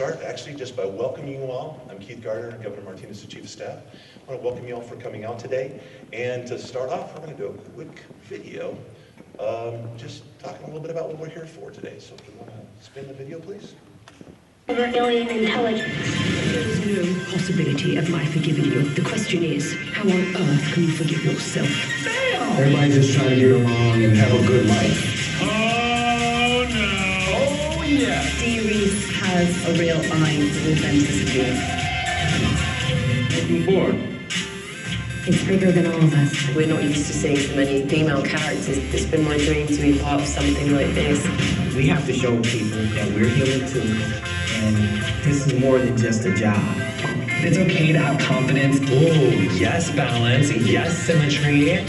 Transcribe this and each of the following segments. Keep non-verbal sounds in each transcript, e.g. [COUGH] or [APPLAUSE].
start actually just by welcoming you all. I'm Keith Gardner, Governor Martinez's Chief of Staff. I want to welcome you all for coming out today. And to start off, we're going to do a quick video, um, just talking a little bit about what we're here for today. So if you want to spin the video, please. Over alien intelligence. There is no possibility of my forgiving you. The question is, how on earth can you forgive yourself? Fail! Everybody's just trying to get along and have a good life. Oh no! Oh, yeah. Series has a real eye for authenticity. Welcome aboard. It's bigger than all of us. We're not used to seeing so many female characters. It's been my dream to be part of something like this. We have to show people that we're human too, and this is more than just a job. It's okay to have confidence. Oh, yes, balance. Yes, symmetry.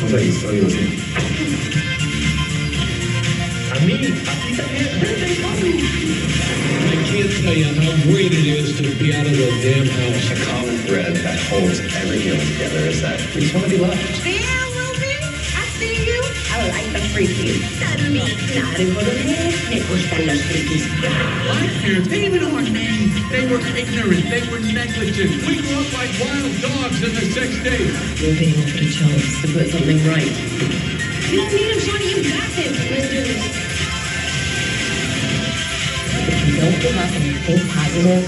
Vamos ahí, me, I can't tell you how great it is to be out of the damn house. The common thread that holds every together is that we just want to be loved. Yeah, Wilson, I see you. I like the freakies. Suddenly, me gustan los freakies. My parents, they didn't know our name. They were ignorant. They were negligent. We grew up like wild dogs in the sex days. We're being offered a chance to put something right. You don't need him, shot, you got him. Let's do this this. Let's do this. If you don't give up and you think positive,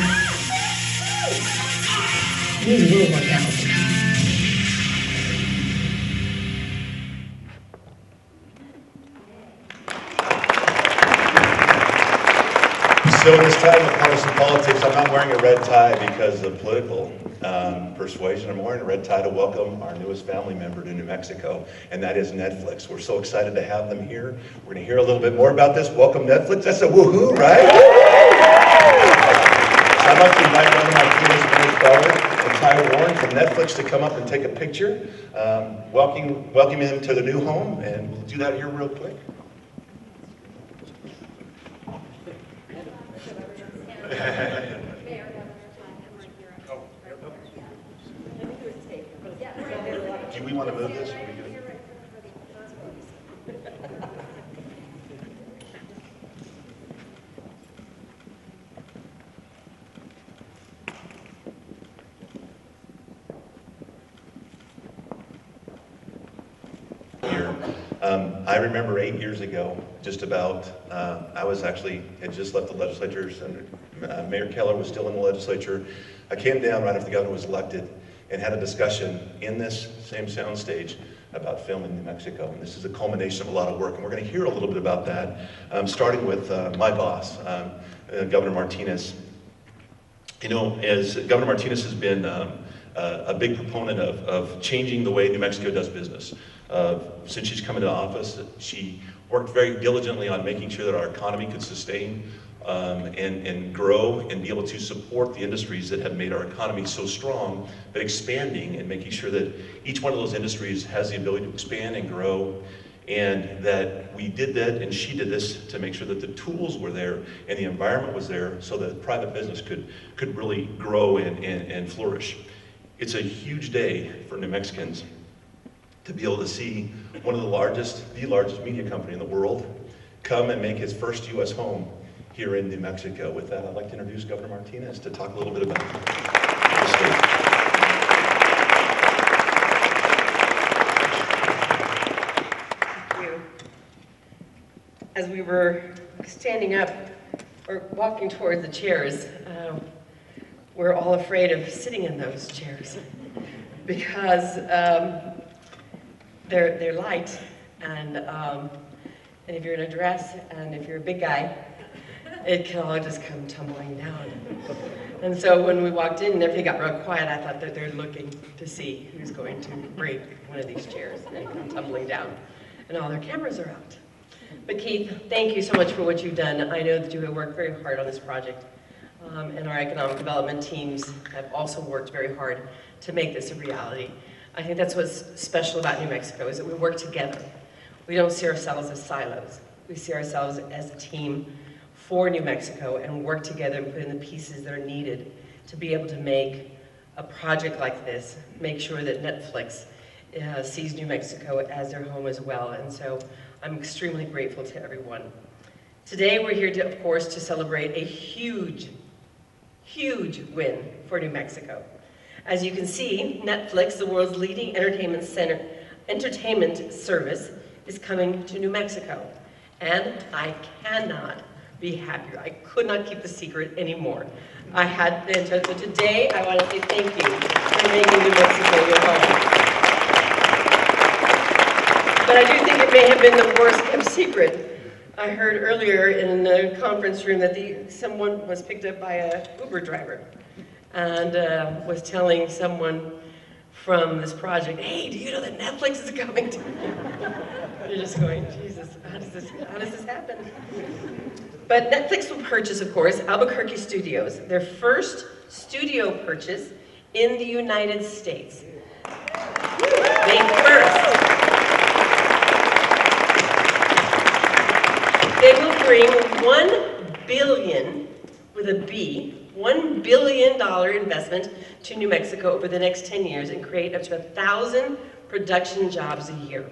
these will work out. So in this time of partisan politics, I'm not wearing a red tie because of political um, persuasion. I'm wearing a red tie to welcome our newest family member to New Mexico, and that is Netflix. We're so excited to have them here. We're going to hear a little bit more about this. Welcome, Netflix. That's a woohoo, right? So I'd like to invite Governor Martinez, Mayor Keller, and Ty Warren from Netflix to come up and take a picture, um, welcoming, welcoming them to the new home, and we'll do that here real quick. Do we want to move this? are we good? here. Um, I remember eight years ago, just about, uh, I was actually, had just left the legislature, Senator, uh, Mayor Keller was still in the legislature. I came down right after the governor was elected and had a discussion in this same soundstage about film in New Mexico. And this is a culmination of a lot of work, and we're going to hear a little bit about that, um, starting with uh, my boss, um, uh, Governor Martinez. You know, as Governor Martinez has been um, uh, a big proponent of, of changing the way New Mexico does business. Uh, since she's come into office, she worked very diligently on making sure that our economy could sustain um, and, and grow and be able to support the industries that have made our economy so strong, but expanding and making sure that each one of those industries has the ability to expand and grow and that we did that and she did this to make sure that the tools were there and the environment was there so that private business could, could really grow and, and, and flourish. It's a huge day for New Mexicans to be able to see one of the largest, the largest media company in the world come and make his first U.S. home here in New Mexico. With that, I'd like to introduce Governor Martinez to talk a little bit about the state. Thank you. As we were standing up or walking toward the chairs, um, we're all afraid of sitting in those chairs [LAUGHS] because um, they're, they're light and, um, and if you're in a dress and if you're a big guy, it can all just come tumbling down. And so when we walked in and everything got real quiet, I thought that they're looking to see who's going to break one of these chairs and come tumbling down. And all their cameras are out. But Keith, thank you so much for what you've done. I know that you have worked very hard on this project. Um, and our economic development teams have also worked very hard to make this a reality. I think that's what's special about New Mexico, is that we work together. We don't see ourselves as silos. We see ourselves as a team for New Mexico and work together and put in the pieces that are needed to be able to make a project like this, make sure that Netflix uh, sees New Mexico as their home as well. And so I'm extremely grateful to everyone. Today, we're here to, of course, to celebrate a huge, huge win for New Mexico. As you can see, Netflix, the world's leading entertainment center, entertainment service, is coming to New Mexico. And I cannot be happier. I could not keep the secret anymore. I had, and so today, I want to say thank you for making New Mexico your home. But I do think it may have been the worst kept secret. I heard earlier in the conference room that the, someone was picked up by a Uber driver and uh, was telling someone from this project, hey, do you know that Netflix is coming to [LAUGHS] You're just going, Jesus, how does this, how does this happen? But Netflix will purchase, of course, Albuquerque Studios, their first studio purchase in the United States. May 1st. They will bring one billion, with a B, one billion dollar investment to New Mexico over the next 10 years and create up to a thousand production jobs a year.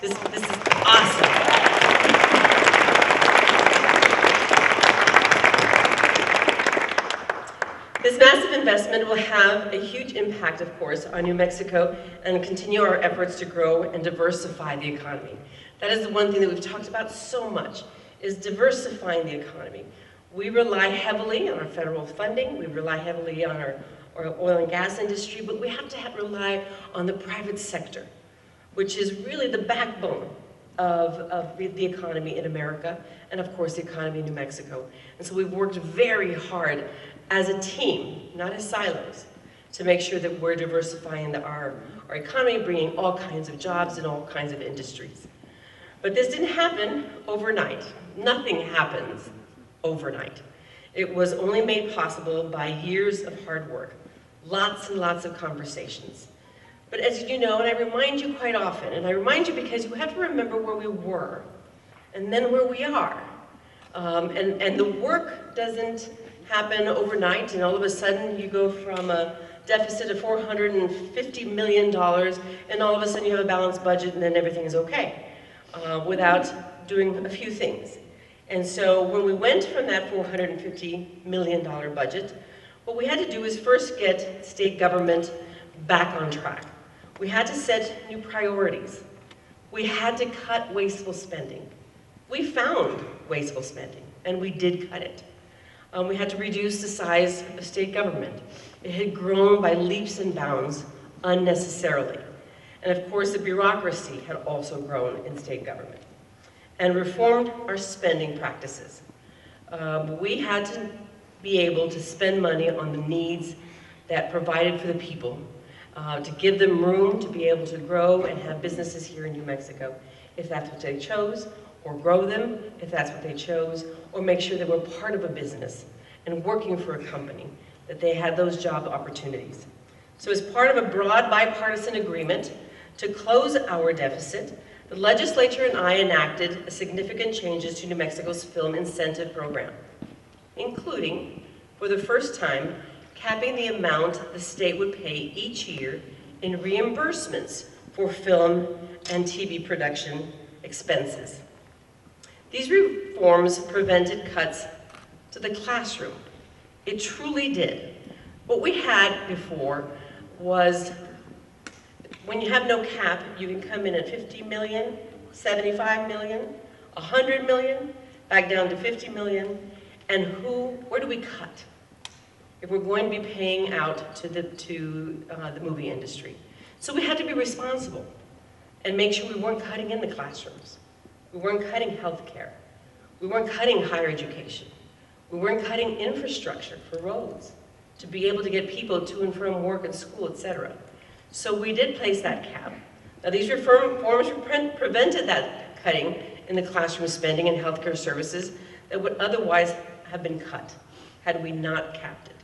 This, this is awesome. Massive investment will have a huge impact, of course, on New Mexico and continue our efforts to grow and diversify the economy. That is the one thing that we've talked about so much, is diversifying the economy. We rely heavily on our federal funding, we rely heavily on our, our oil and gas industry, but we have to have, rely on the private sector, which is really the backbone of, of the economy in America, and of course the economy in New Mexico. And so we've worked very hard as a team, not as silos, to make sure that we're diversifying the, our, our economy, bringing all kinds of jobs and all kinds of industries. But this didn't happen overnight. Nothing happens overnight. It was only made possible by years of hard work, lots and lots of conversations. But as you know, and I remind you quite often, and I remind you because you have to remember where we were and then where we are. Um, and, and the work doesn't happen overnight and all of a sudden you go from a deficit of $450 million and all of a sudden you have a balanced budget and then everything is okay uh, without doing a few things. And so when we went from that $450 million budget, what we had to do is first get state government back on track. We had to set new priorities. We had to cut wasteful spending. We found wasteful spending, and we did cut it. Um, we had to reduce the size of state government. It had grown by leaps and bounds unnecessarily. And of course, the bureaucracy had also grown in state government. And reformed our spending practices. Um, we had to be able to spend money on the needs that provided for the people, uh, to give them room to be able to grow and have businesses here in New Mexico, if that's what they chose, or grow them, if that's what they chose, or make sure they were part of a business and working for a company, that they had those job opportunities. So as part of a broad bipartisan agreement to close our deficit, the legislature and I enacted significant changes to New Mexico's film incentive program, including, for the first time, capping the amount the state would pay each year in reimbursements for film and TV production expenses. These reforms prevented cuts to the classroom. It truly did. What we had before was when you have no cap, you can come in at 50 million, 75 million, 100 million, back down to 50 million, and who, where do we cut? If we're going to be paying out to the, to uh, the movie industry. So we had to be responsible and make sure we weren't cutting in the classrooms. We weren't cutting health care. We weren't cutting higher education. We weren't cutting infrastructure for roads to be able to get people to and from work and school, etc. So we did place that cap. Now these reforms prevented that cutting in the classroom spending and healthcare services that would otherwise have been cut had we not capped it.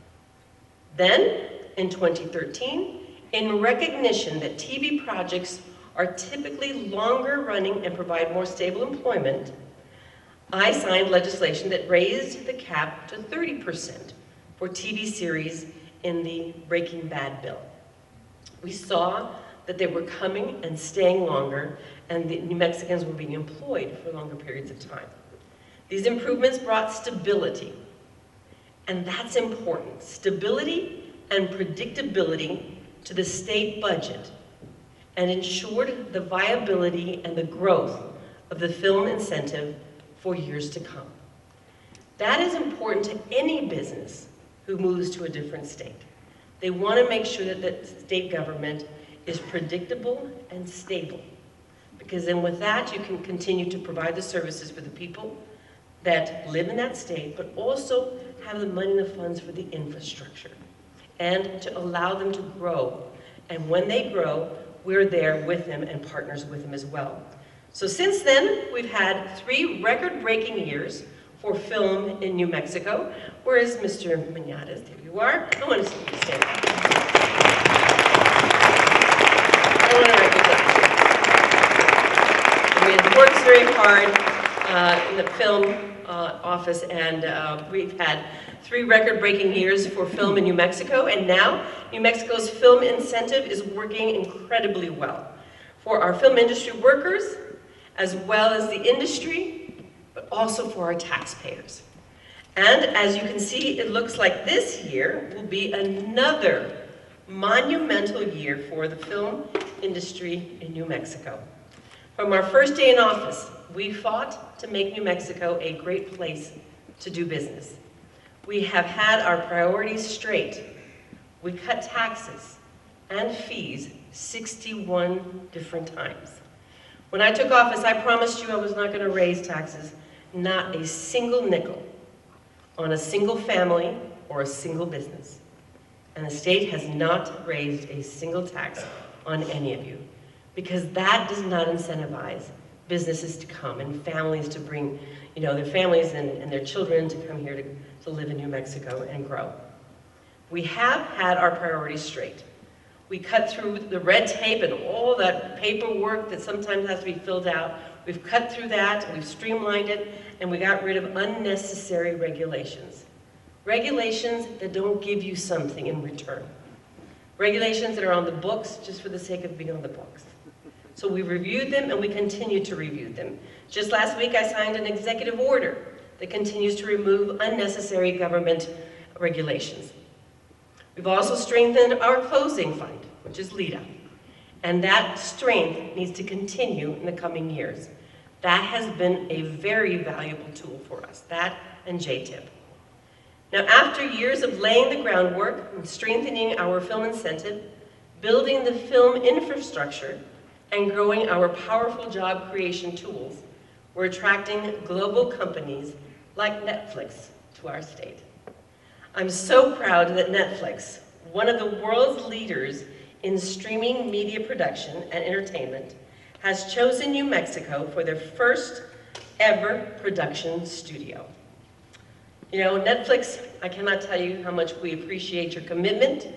Then, in 2013, in recognition that TV projects are typically longer running and provide more stable employment, I signed legislation that raised the cap to 30% for TV series in the Breaking Bad bill. We saw that they were coming and staying longer, and the New Mexicans were being employed for longer periods of time. These improvements brought stability, and that's important, stability and predictability to the state budget, and ensured the viability and the growth of the film incentive for years to come. That is important to any business who moves to a different state. They want to make sure that the state government is predictable and stable. Because then with that, you can continue to provide the services for the people that live in that state, but also have the money and the funds for the infrastructure and to allow them to grow. And when they grow, we're there with them and partners with them as well. So since then, we've had three record-breaking years for film in New Mexico. Where is Mr. Maniatis? There you are. I want to see you stand up. We have worked very hard uh, in the film uh, office, and uh, we've had three record-breaking years for film in New Mexico, and now New Mexico's film incentive is working incredibly well for our film industry workers, as well as the industry, but also for our taxpayers. And as you can see, it looks like this year will be another monumental year for the film industry in New Mexico. From our first day in office, we fought to make New Mexico a great place to do business. We have had our priorities straight. We cut taxes and fees 61 different times. When I took office, I promised you I was not going to raise taxes, not a single nickel on a single family or a single business. And the state has not raised a single tax on any of you because that does not incentivize businesses to come and families to bring, you know, their families and, and their children to come here to, to live in New Mexico and grow. We have had our priorities straight. We cut through the red tape and all that paperwork that sometimes has to be filled out. We've cut through that, we've streamlined it, and we got rid of unnecessary regulations. Regulations that don't give you something in return. Regulations that are on the books just for the sake of being on the books. So we reviewed them and we continue to review them. Just last week I signed an executive order that continues to remove unnecessary government regulations. We've also strengthened our closing fund, which is LEDA. And that strength needs to continue in the coming years. That has been a very valuable tool for us, that and JTIP. Now, after years of laying the groundwork and strengthening our film incentive, building the film infrastructure, and growing our powerful job creation tools, we're attracting global companies like Netflix to our state. I'm so proud that Netflix, one of the world's leaders in streaming media production and entertainment, has chosen New Mexico for their first ever production studio. You know, Netflix, I cannot tell you how much we appreciate your commitment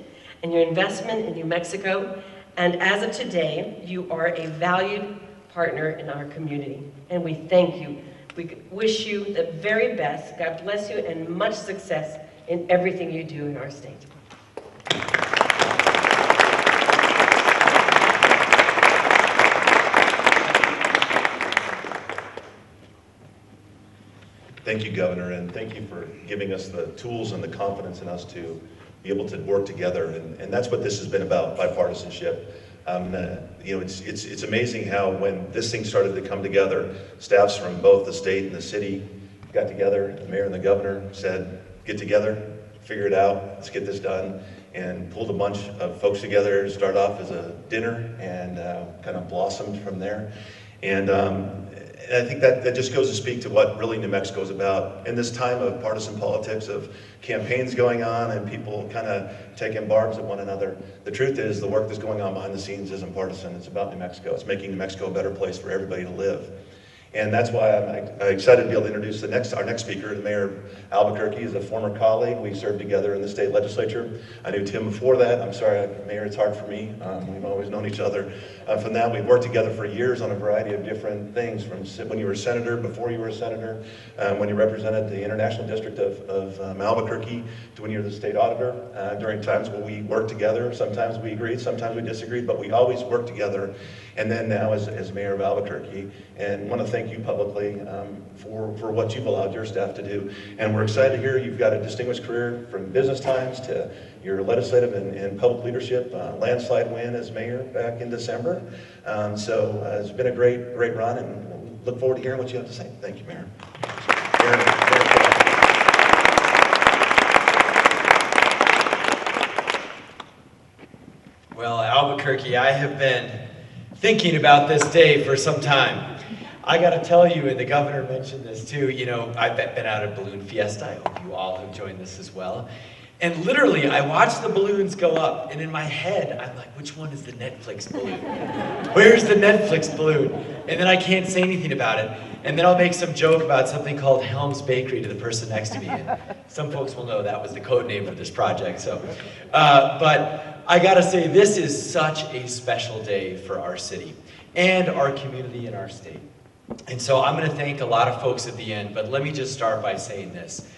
and your investment in New Mexico. And as of today, you are a valued partner in our community. And we thank you. We wish you the very best. God bless you and much success in everything you do in our state. Thank you, Governor, and thank you for giving us the tools and the confidence in us to be able to work together. And, and that's what this has been about, bipartisanship. Um, uh, you know, it's, it's, it's amazing how when this thing started to come together, staffs from both the state and the city got together, the mayor and the governor said, get together, figure it out, let's get this done, and pulled a bunch of folks together, to start off as a dinner, and uh, kind of blossomed from there. And um, I think that, that just goes to speak to what really New Mexico is about. In this time of partisan politics, of campaigns going on and people kind of taking barbs at one another, the truth is the work that's going on behind the scenes isn't partisan. It's about New Mexico. It's making New Mexico a better place for everybody to live. And that's why I'm excited to be able to introduce the next, our next speaker, the Mayor of Albuquerque is a former colleague. We served together in the state legislature. I knew Tim before that. I'm sorry, Mayor, it's hard for me. Um, we've always known each other. Uh, from that, we've worked together for years on a variety of different things, from when you were a senator, before you were a senator, um, when you represented the International District of, of um, Albuquerque, to when you were the state auditor, uh, during times when we worked together. Sometimes we agreed, sometimes we disagreed, but we always worked together. And then now as, as mayor of Albuquerque. And want to thank you publicly um, for, for what you've allowed your staff to do. And we're excited to hear you've got a distinguished career from business times to your legislative and, and public leadership, uh, landslide win as mayor back in December. Um, so uh, it's been a great, great run, and look forward to hearing what you have to say. Thank you, Mayor. Well, Albuquerque, I have been thinking about this day for some time. I got to tell you, and the governor mentioned this too, you know, I've been out at Balloon Fiesta. I hope you all have joined this as well. And literally, I watched the balloons go up, and in my head, I'm like, which one is the Netflix balloon? Where's the Netflix balloon? And then I can't say anything about it. And then I'll make some joke about something called Helm's Bakery to the person next to me. And some folks will know that was the code name for this project. So, uh, but I gotta say, this is such a special day for our city and our community and our state. And so I'm gonna thank a lot of folks at the end, but let me just start by saying this.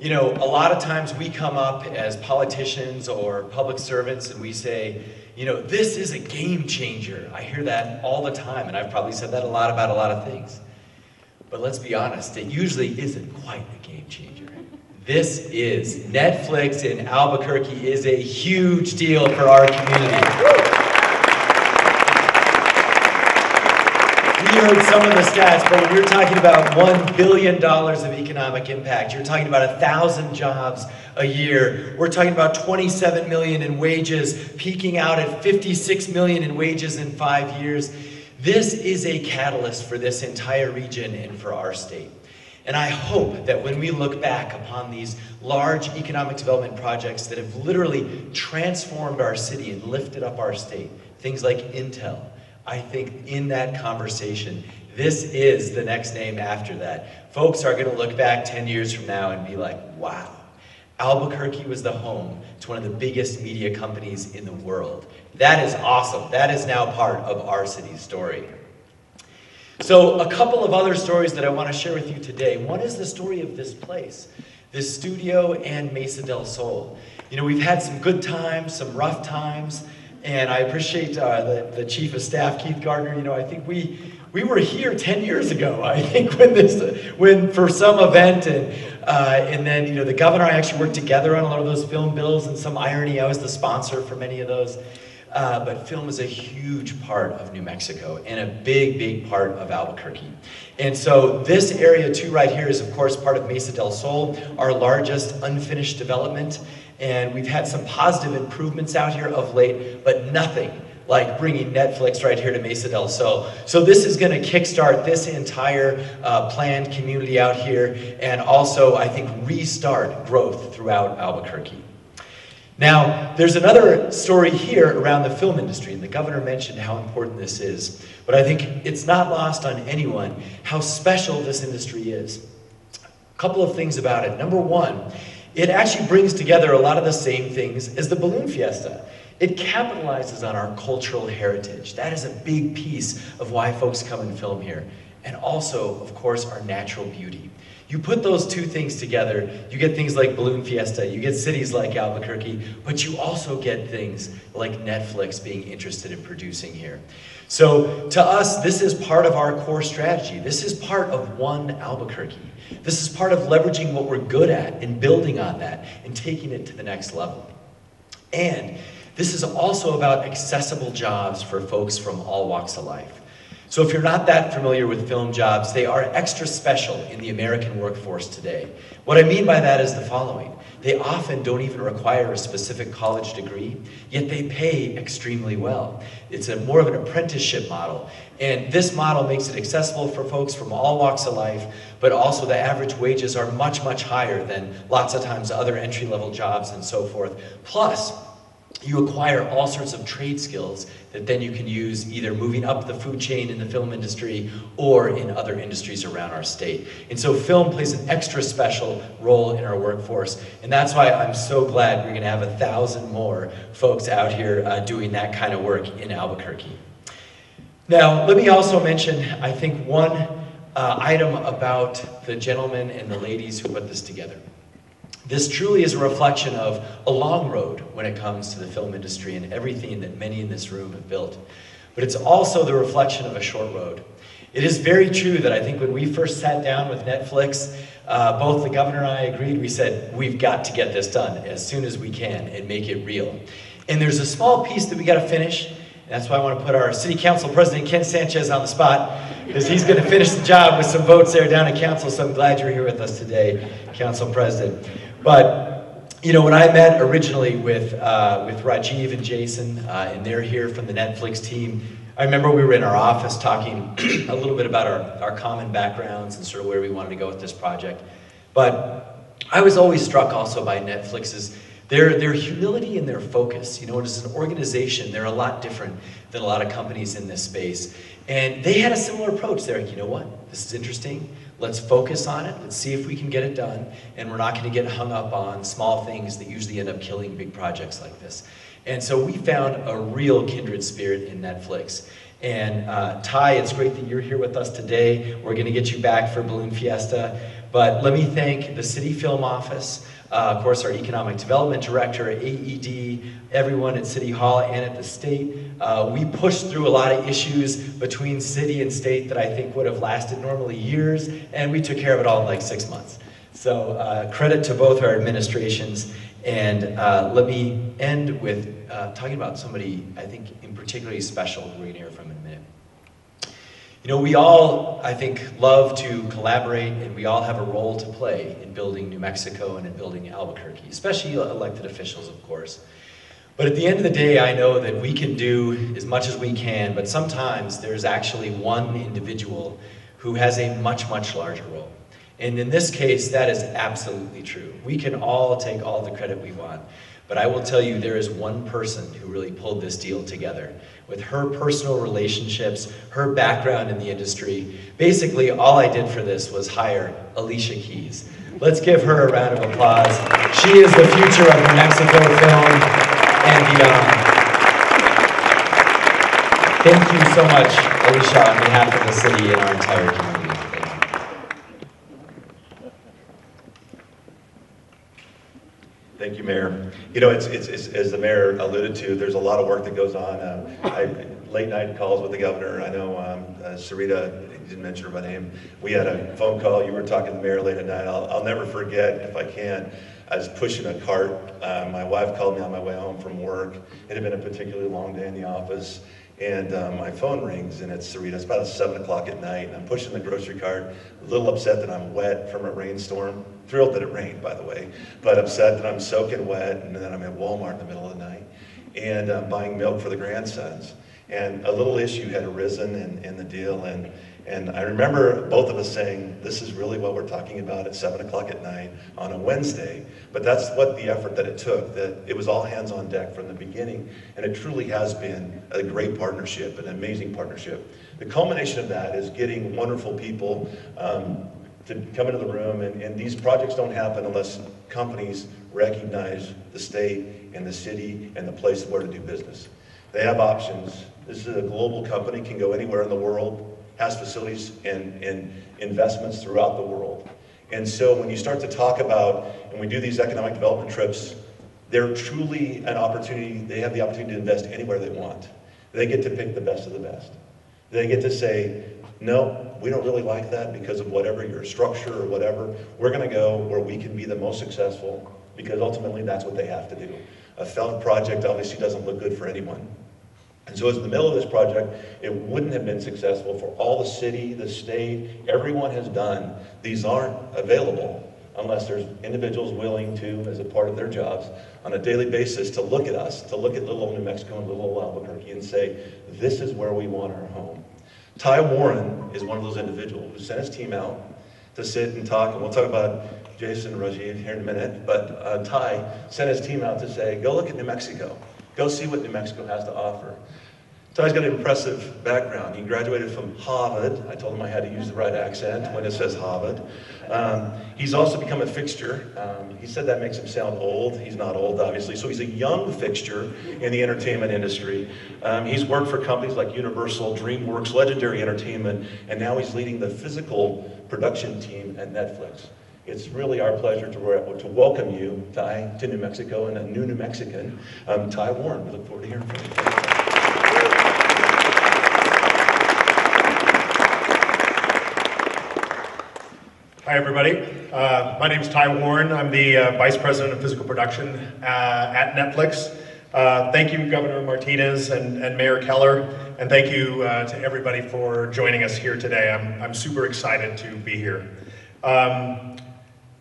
You know, a lot of times we come up as politicians or public servants and we say, you know, this is a game changer. I hear that all the time, and I've probably said that a lot about a lot of things. But let's be honest, it usually isn't quite a game changer. This is Netflix in Albuquerque is a huge deal for our community. We heard some of the stats, but when you're talking about $1 billion of economic impact, you're talking about 1,000 jobs a year. We're talking about 27 million in wages, peaking out at 56 million in wages in five years. This is a catalyst for this entire region and for our state. And I hope that when we look back upon these large economic development projects that have literally transformed our city and lifted up our state, things like Intel, I think in that conversation, this is the next name after that. Folks are going to look back 10 years from now and be like, wow, Albuquerque was the home to one of the biggest media companies in the world. That is awesome. That is now part of our city's story. So, a couple of other stories that I want to share with you today. One is the story of this place, this studio and Mesa del Sol. You know, we've had some good times, some rough times. And I appreciate uh, the, the chief of staff, Keith Gardner. You know, I think we we were here 10 years ago, [LAUGHS] I think, when this, when for some event, and uh, and then you know the governor and I actually worked together on a lot of those film bills. And some irony, I was the sponsor for many of those. Uh, but film is a huge part of New Mexico and a big, big part of Albuquerque. And so this area too right here is of course part of Mesa del Sol, our largest unfinished development. And we've had some positive improvements out here of late, but nothing like bringing Netflix right here to Mesa del Sol. So this is going to kickstart this entire uh, planned community out here and also, I think, restart growth throughout Albuquerque. Now, there's another story here around the film industry, and the governor mentioned how important this is. But I think it's not lost on anyone how special this industry is. A couple of things about it. Number one, it actually brings together a lot of the same things as the Balloon Fiesta. It capitalizes on our cultural heritage. That is a big piece of why folks come and film here. And also, of course, our natural beauty. You put those two things together, you get things like Balloon Fiesta, you get cities like Albuquerque, but you also get things like Netflix being interested in producing here. So to us, this is part of our core strategy. This is part of one Albuquerque. This is part of leveraging what we're good at and building on that and taking it to the next level. And this is also about accessible jobs for folks from all walks of life. So if you're not that familiar with film jobs, they are extra special in the American workforce today. What I mean by that is the following. They often don't even require a specific college degree, yet they pay extremely well. It's a more of an apprenticeship model. And this model makes it accessible for folks from all walks of life, but also the average wages are much, much higher than lots of times other entry-level jobs and so forth. Plus, you acquire all sorts of trade skills that then you can use either moving up the food chain in the film industry or in other industries around our state. And so film plays an extra special role in our workforce. And that's why I'm so glad we're gonna have a thousand more folks out here uh, doing that kind of work in Albuquerque. Now, let me also mention, I think, one uh, item about the gentlemen and the ladies who put this together. This truly is a reflection of a long road when it comes to the film industry and everything that many in this room have built. but it's also the reflection of a short road. It is very true that I think when we first sat down with Netflix, uh, both the governor and I agreed, we said, we've got to get this done as soon as we can and make it real. And there's a small piece that we got to finish. That's why I want to put our city council president, Ken Sanchez, on the spot, because he's going to finish the job with some votes there down at council. So I'm glad you're here with us today, council president. But, you know, when I met originally with, uh, with Rajiv and Jason, uh, and they're here from the Netflix team, I remember we were in our office talking [CLEARS THROAT] a little bit about our, our common backgrounds and sort of where we wanted to go with this project. But I was always struck also by Netflix's their, their humility and their focus. You know, as an organization, they're a lot different than a lot of companies in this space. And they had a similar approach. They're like, you know what? This is interesting. Let's focus on it. Let's see if we can get it done. And we're not going to get hung up on small things that usually end up killing big projects like this. And so we found a real kindred spirit in Netflix. And uh, Ty, it's great that you're here with us today. We're going to get you back for Balloon Fiesta. But let me thank the City Film Office, uh, of course, our Economic Development Director, AED, everyone at City Hall and at the state. Uh, we pushed through a lot of issues between city and state that I think would have lasted normally years, and we took care of it all in like six months. So uh, credit to both our administrations. And uh, let me end with uh, talking about somebody I think in particularly special we're going to hear from. You know, we all, I think, love to collaborate and we all have a role to play in building New Mexico and in building Albuquerque, especially elected officials, of course. But at the end of the day, I know that we can do as much as we can, but sometimes there's actually one individual who has a much, much larger role. And in this case, that is absolutely true. We can all take all the credit we want. But I will tell you, there is one person who really pulled this deal together. With her personal relationships, her background in the industry, basically all I did for this was hire Alicia Keyes. Let's give her a round of applause. She is the future of New Mexico film and beyond. Thank you so much, Alicia, on behalf of the city and our entire community. Thank you, Mayor. You know, it's, it's, it's, as the mayor alluded to, there's a lot of work that goes on. Um, I, late night calls with the governor. I know um, uh, Sarita didn't mention her by name. We had a phone call. You were talking to the mayor late at night. I'll, I'll never forget, if I can, I was pushing a cart. Uh, my wife called me on my way home from work. It had been a particularly long day in the office. And um, my phone rings and it's Sarita. It's about 7 o'clock at night. And I'm pushing the grocery cart, a little upset that I'm wet from a rainstorm. Thrilled that it rained, by the way, but upset that I'm soaking wet and that I'm at Walmart in the middle of the night and I'm buying milk for the grandsons. And a little issue had arisen in, in the deal. And and I remember both of us saying, this is really what we're talking about at 7 o'clock at night on a Wednesday. But that's what the effort that it took, that it was all hands on deck from the beginning. And it truly has been a great partnership, an amazing partnership. The culmination of that is getting wonderful people um, to come into the room. And, and these projects don't happen unless companies recognize the state and the city and the place where to do business. They have options. This is a global company, can go anywhere in the world has facilities and, and investments throughout the world. And so when you start to talk about, and we do these economic development trips, they're truly an opportunity, they have the opportunity to invest anywhere they want. They get to pick the best of the best. They get to say, no, we don't really like that because of whatever your structure or whatever. We're going to go where we can be the most successful because ultimately that's what they have to do. A failed project obviously doesn't look good for anyone. And so as in the middle of this project, it wouldn't have been successful for all the city, the state, everyone has done. These aren't available unless there's individuals willing to, as a part of their jobs, on a daily basis to look at us, to look at little old New Mexico and little old Albuquerque and say, this is where we want our home. Ty Warren is one of those individuals who sent his team out to sit and talk, and we'll talk about Jason and Rajiv here in a minute, but uh, Ty sent his team out to say, go look at New Mexico. Go see what New Mexico has to offer. Ty's got an impressive background. He graduated from Harvard. I told him I had to use the right accent when it says Harvard. Um, he's also become a fixture. Um, he said that makes him sound old. He's not old, obviously. So he's a young fixture in the entertainment industry. Um, he's worked for companies like Universal, DreamWorks, Legendary Entertainment, and now he's leading the physical production team at Netflix. It's really our pleasure to, to welcome you, Ty, to New Mexico and a new New Mexican, um, Ty Warren. We look forward to hearing from you. Hi, everybody. Uh, my name is Ty Warren. I'm the uh, Vice President of Physical Production uh, at Netflix. Uh, thank you, Governor Martinez and, and Mayor Keller, and thank you uh, to everybody for joining us here today. I'm, I'm super excited to be here. Um,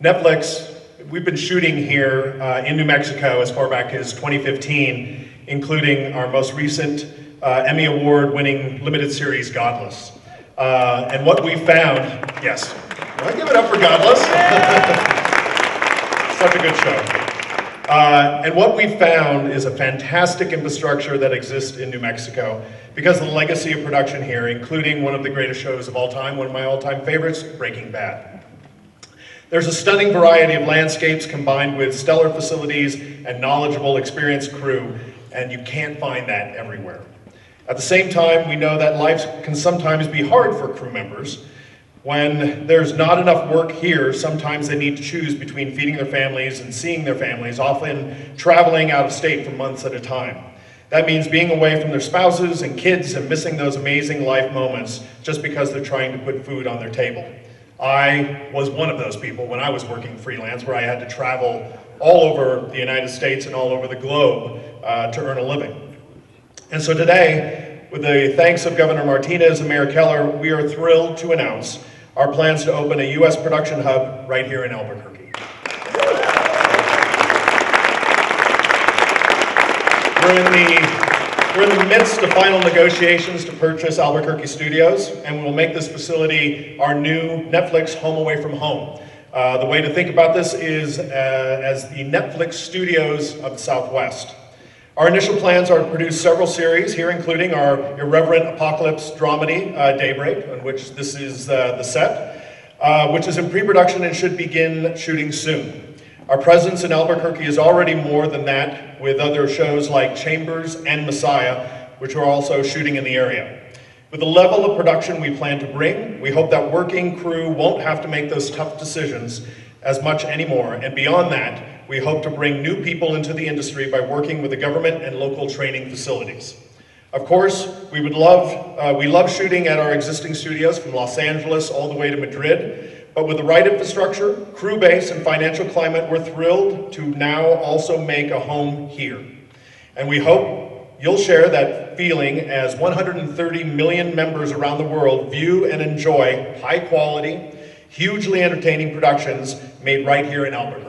Netflix, we've been shooting here uh, in New Mexico as far back as 2015, including our most recent Emmy Award winning limited series, Godless. And what we found, yes, I give it up for Godless. [LAUGHS] Such a good show. Uh, and what we found is a fantastic infrastructure that exists in New Mexico because of the legacy of production here, including one of the greatest shows of all time, one of my all-time favorites, Breaking Bad. There's a stunning variety of landscapes combined with stellar facilities and knowledgeable, experienced crew, and you can't find that everywhere. At the same time, we know that life can sometimes be hard for crew members. When there's not enough work here, sometimes they need to choose between feeding their families and seeing their families, often traveling out of state for months at a time. That means being away from their spouses and kids and missing those amazing life moments just because they're trying to put food on their table. I was one of those people when I was working freelance where I had to travel all over the United States and all over the globe uh, to earn a living. And so today, with the thanks of Governor Martinez and Mayor Keller, we are thrilled to announce our plans to open a U.S. production hub right here in Albuquerque. We're in the we're in the midst of final negotiations to purchase Albuquerque Studios, and we'll make this facility our new Netflix home away from home. Uh, the way to think about this is uh, as the Netflix Studios of the Southwest. Our initial plans are to produce several series here, including our irreverent apocalypse dramedy, uh, Daybreak, on which this is uh, the set, uh, which is in pre-production and should begin shooting soon. Our presence in Albuquerque is already more than that with other shows like Chambers and Messiah, which are also shooting in the area. With the level of production we plan to bring, we hope that working crew won't have to make those tough decisions as much anymore. And beyond that, we hope to bring new people into the industry by working with the government and local training facilities. Of course, we would love, uh, we love shooting at our existing studios from Los Angeles all the way to Madrid, but with the right infrastructure, crew base, and financial climate, we're thrilled to now also make a home here. And we hope you'll share that feeling as 130 million members around the world view and enjoy high quality, hugely entertaining productions made right here in Albuquerque.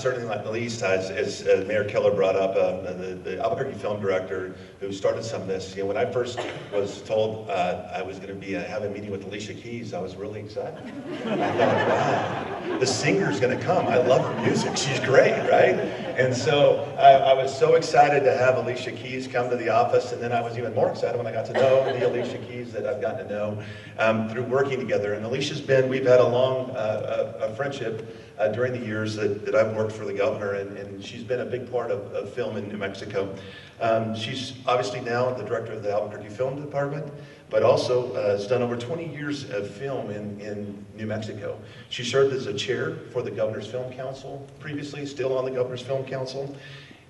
certainly not the least, as, as uh, Mayor Keller brought up, uh, the, the Albuquerque film director who started some of this, you know, when I first was told uh, I was going to be uh, have a meeting with Alicia Keyes, I was really excited. I thought, wow, the singer's going to come. I love her music. She's great, right? And so I, I was so excited to have Alicia Keys come to the office, and then I was even more excited when I got to know the Alicia Keyes that I've gotten to know um, through working together. And Alicia's been, we've had a long uh, a friendship uh, during the years that, that I've worked for the governor, and, and she's been a big part of, of film in New Mexico. Um, she's obviously now the director of the Albuquerque Film Department, but also uh, has done over 20 years of film in, in New Mexico. She served as a chair for the Governor's Film Council previously, still on the Governor's Film Council.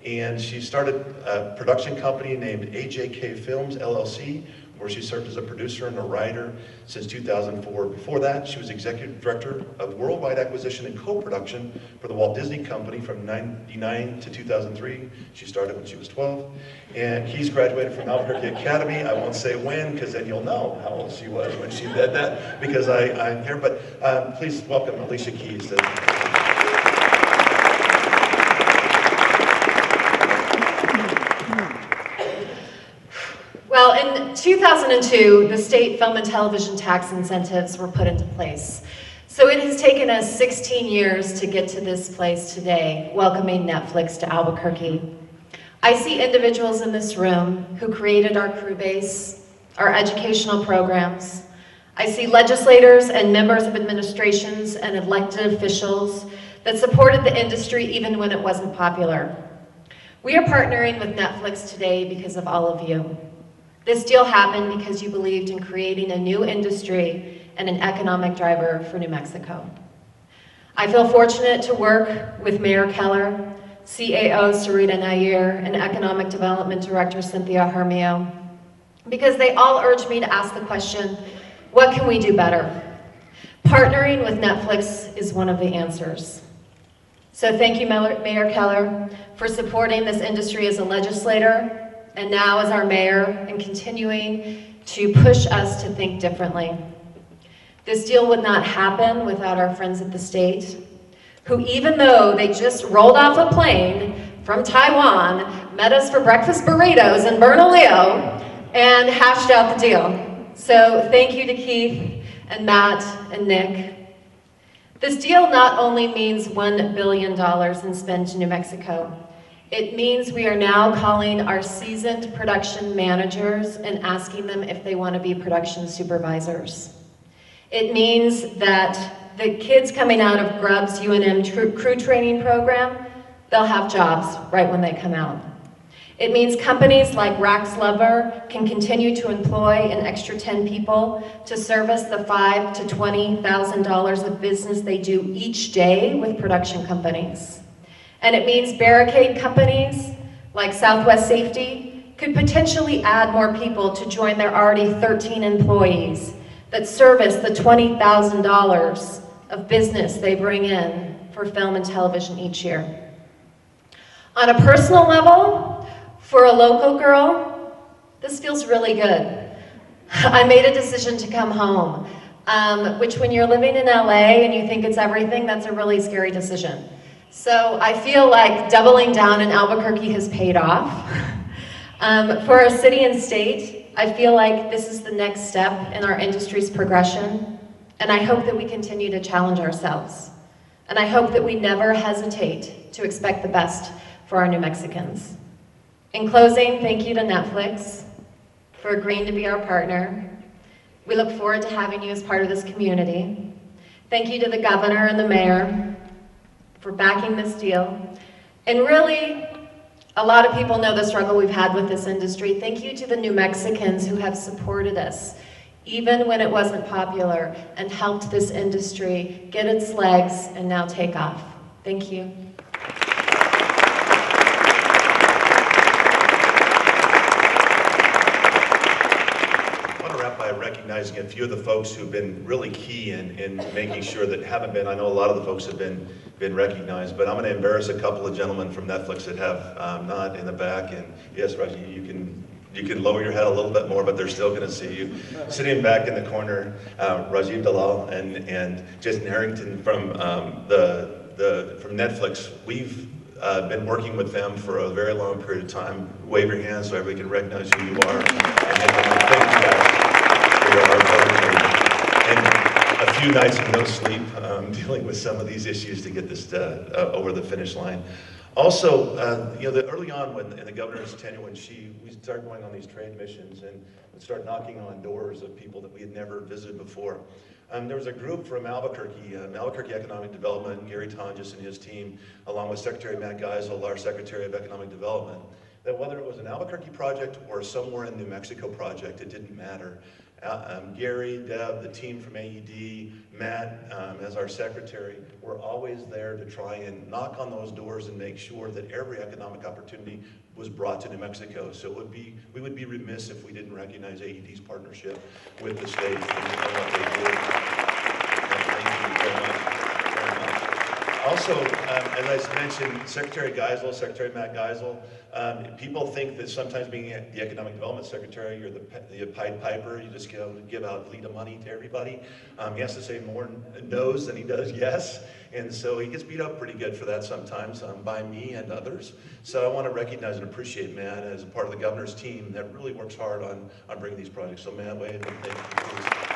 And she started a production company named AJK Films LLC, where she served as a producer and a writer since 2004. Before that, she was executive director of worldwide acquisition and co-production for the Walt Disney Company from 99 to 2003. She started when she was 12. And he's graduated from Albuquerque Academy. I won't say when, because then you'll know how old she was when she did that, because I, I'm here. But um, please welcome Alicia Keyes. To, Well, in 2002, the state film and television tax incentives were put into place. So it has taken us 16 years to get to this place today, welcoming Netflix to Albuquerque. I see individuals in this room who created our crew base, our educational programs. I see legislators and members of administrations and elected officials that supported the industry even when it wasn't popular. We are partnering with Netflix today because of all of you. This deal happened because you believed in creating a new industry and an economic driver for New Mexico. I feel fortunate to work with Mayor Keller, CAO Sarita Nair, and Economic Development Director Synthia Jaramillo, because they all urge me to ask the question, what can we do better? Partnering with Netflix is one of the answers. So thank you, Mayor Keller, for supporting this industry as a legislator and now as our mayor and continuing to push us to think differently. This deal would not happen without our friends at the state, who even though they just rolled off a plane from Taiwan, met us for breakfast burritos in Bernalillo and hashed out the deal. So thank you to Keith and Matt and Nick. This deal not only means $1 billion in spend to New Mexico, it means we are now calling our seasoned production managers and asking them if they want to be production supervisors. It means that the kids coming out of Grubb's UNM crew training program, they'll have jobs right when they come out. It means companies like Rax Lover can continue to employ an extra 10 people to service the five to $20,000 of business they do each day with production companies. And it means barricade companies like Southwest Safety could potentially add more people to join their already 13 employees that service the $20,000 of business they bring in for film and television each year. On a personal level, for a local girl, this feels really good. [LAUGHS] I made a decision to come home, um, which when you're living in LA and you think it's everything, that's a really scary decision. So I feel like doubling down in Albuquerque has paid off. [LAUGHS] um, for our city and state, I feel like this is the next step in our industry's progression, and I hope that we continue to challenge ourselves. And I hope that we never hesitate to expect the best for our New Mexicans. In closing, thank you to Netflix for agreeing to be our partner. We look forward to having you as part of this community. Thank you to the governor and the mayor for backing this deal. And really, a lot of people know the struggle we've had with this industry. Thank you to the New Mexicans who have supported us, even when it wasn't popular, and helped this industry get its legs and now take off. Thank you. A few of the folks who've been really key in, in making sure that haven't been, I know a lot of the folks have been, been recognized, but I'm going to embarrass a couple of gentlemen from Netflix that have um, not in the back. And yes, Raji, you can you can lower your head a little bit more, but they're still going to see you. Sitting back in the corner, uh, Rajiv Dalal and, and Jason Harrington from um, the, the from Netflix. We've uh, been working with them for a very long period of time. Wave your hands so everybody can recognize who you are. And, and thank you guys and a few nights of no sleep, um, [LAUGHS] dealing with some of these issues to get this uh, uh, over the finish line. Also, uh, you know, the, early on when, in the governor's tenure, when she, we started going on these trade missions and would start knocking on doors of people that we had never visited before. Um, there was a group from Albuquerque, um, Albuquerque Economic Development, Gary Tonjes and his team, along with Secretary Matt Geisel, our Secretary of Economic Development, that whether it was an Albuquerque project or somewhere in New Mexico project, it didn't matter. Uh, um, Gary, Deb, the team from AED, Matt um, as our secretary, we're always there to try and knock on those doors and make sure that every economic opportunity was brought to New Mexico. So it would be, we would be remiss if we didn't recognize AED's partnership with the state Also, um, as I mentioned, Secretary Geisel, Secretary Matt Geisel, um, people think that sometimes being the Economic Development Secretary, you're the, the Pied Piper, you just give, give out lead of money to everybody. Um, he has to say more no's than he does yes, and so he gets beat up pretty good for that sometimes um, by me and others. So I want to recognize and appreciate Matt as a part of the governor's team that really works hard on, on bringing these projects. So Matt, wave and thank you.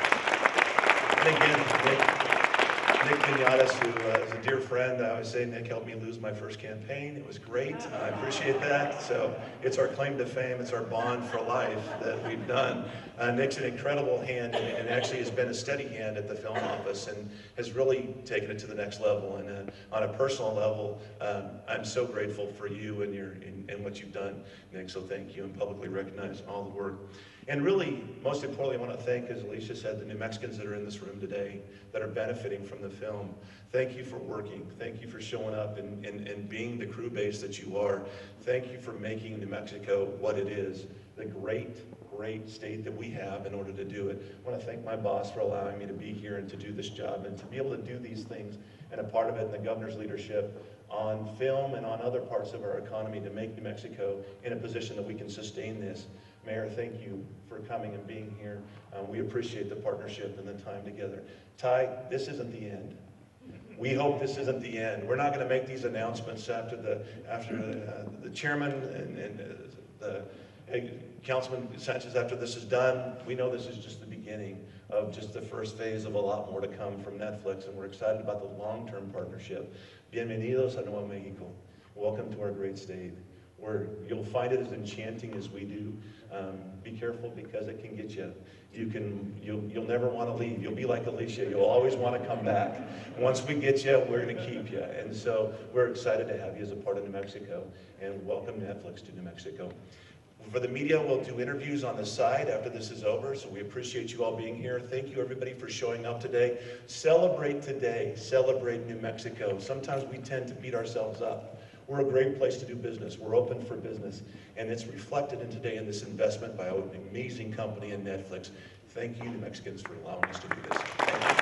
And again, thank, Nick Maniatis, who uh, is a dear friend. I always say Nick helped me lose my first campaign. It was great. I appreciate that. So it's our claim to fame. It's our bond for life that we've done. Uh, Nick's an incredible hand and, and, actually has been a steady hand at the film office and has really taken it to the next level. And uh, on a personal level, um, I'm so grateful for you and, your, and, and what you've done, Nick. So thank you and publicly recognize all the work. And really, most importantly, I want to thank, as Alicia said, the New Mexicans that are in this room today that are benefiting from the film. Thank you for working. Thank you for showing up and, and, and being the crew base that you are. Thank you for making New Mexico what it is, the great, great state that we have in order to do it. I want to thank my boss for allowing me to be here and to do this job and to be able to do these things and a part of it in the governor's leadership on film and on other parts of our economy to make New Mexico in a position that we can sustain this. Mayor, thank you for coming and being here. Uh, we appreciate the partnership and the time together. Ty, this isn't the end. We hope this isn't the end. We're not going to make these announcements after the after uh, the chairman and, and uh, the Hey, Councilman Sanchez, after this is done, we know this is just the beginning of just the first phase of a lot more to come from Netflix, and we're excited about the long-term partnership. Bienvenidos a Nuevo Mexico. Welcome to our great state, where you'll find it as enchanting as we do. Um, be careful because it can get you. You can, you'll, you'll never want to leave. You'll be like Alicia. You'll always want to come back. Once we get you, we're going to keep you. And so we're excited to have you as a part of New Mexico, and welcome Netflix to New Mexico. For the media, we'll do interviews on the side after this is over, so we appreciate you all being here. Thank you, everybody, for showing up today. Celebrate today. Celebrate New Mexico. Sometimes we tend to beat ourselves up. We're a great place to do business. We're open for business, and it's reflected in today in this investment by an amazing company in Netflix. Thank you, New Mexicans, for allowing us to do this.